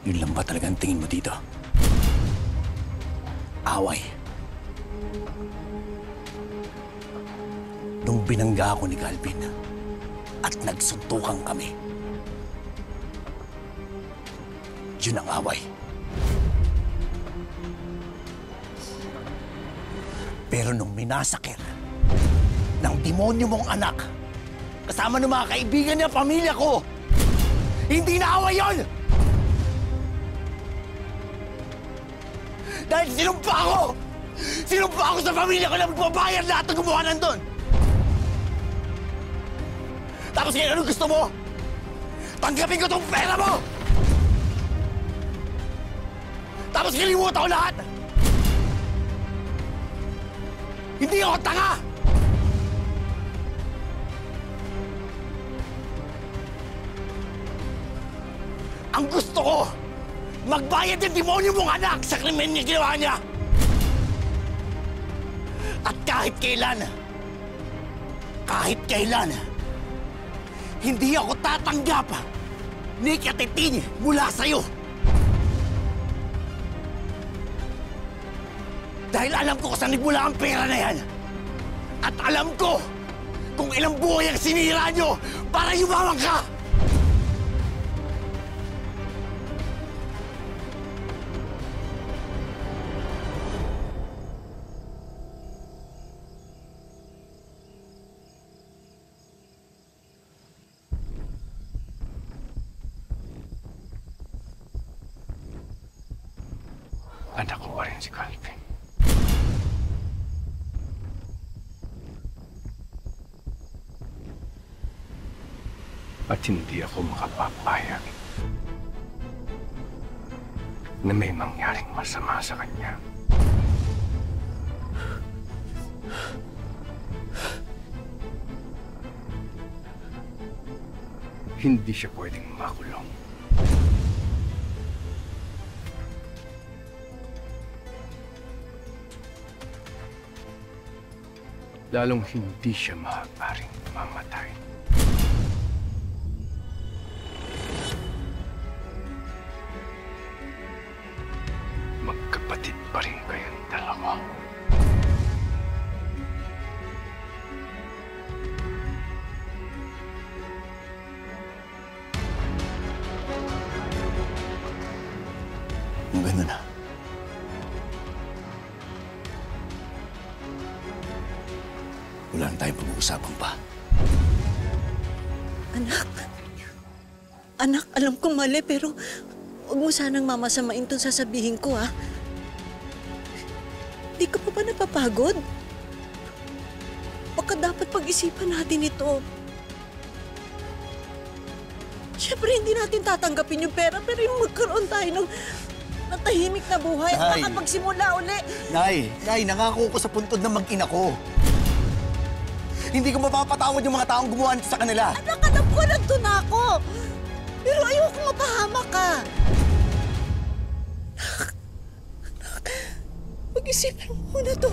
Yun lang ba talagang tingin mo dito? Away. Nung binangga ako ni Calvin at nagsuntukan kami. Yun ang away. Pero nung minasakir ng demonyo mong anak, kasama ng mga kaibigan niya, pamilya ko, hindi na away yun! Dahil sinumpa ako! Sinumpa ako sa pamilya ko na magbabayad lahat ng gumawa nandun! Tapos ngayon, anong gusto mo? Tanggapin ko tong pera mo! Tapos kalimutan ko lahat! Hindi ako tanga! Ang gusto ko, magbayad yung demonyo mong anak sa krimen niya ginawa niya! At kahit kailan, kahit kailan, hindi ako tatanggap ni Katiting mula sa'yo! Dahil alam ko kung saan nagmula ang pera na yan. At alam ko kung ilang buhay ang sinira nyo para yumaman ka! Anak ko pa rin si Calvin. At hindi ako makapapayag na may mangyaring masama sa kanya. Hindi siya pwedeng makulong. Lalong hindi siya maaaring mamatay. Magkapatid pa rin kayong dalawa. Kung gano'n na. Wala na tayong pag-uusapan pa. Anak. Anak, alam kong mali pero huwag mo sanang mamasamain itong sasabihin ko, ha? Di ka pa ba napapagod? Baka dapat pag-isipan natin ito. Siyempre, hindi natin tatanggapin yung pera pero yung magkaroon tayo ng, ng tahimik na buhay at makapagsimula uli. Nay, Nay, nangako ko sa puntod ng mag-ina ko. Hindi ko mapapatawad yung mga taong gumawa nito sa kanila. Anak, alam ko, nandun ako. Pero ayoko mapahamak ka. Anak, anak, pag-isipan mo muna to.